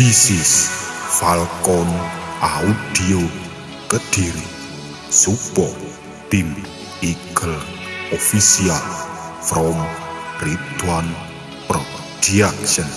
This is Falcon Audio Kediri Support Tim Eagle Official from Ridwan Production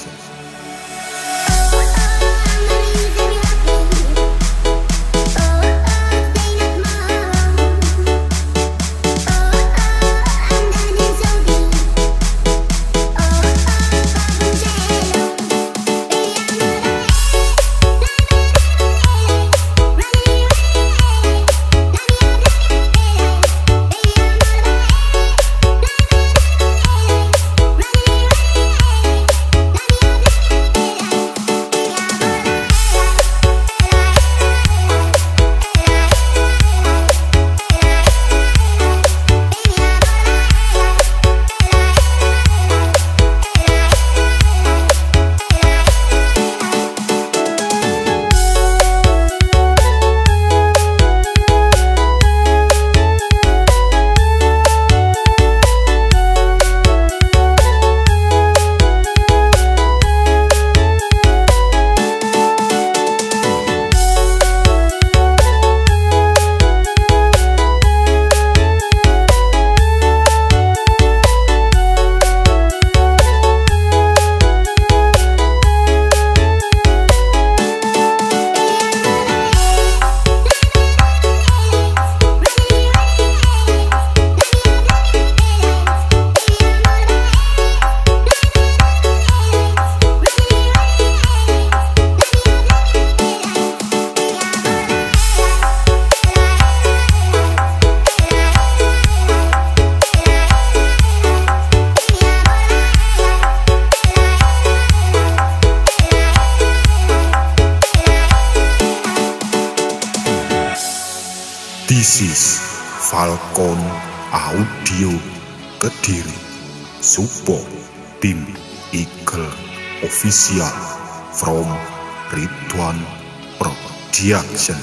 This is Falcon Audio Kediri Support Tim Eagle Official from Ridwan Production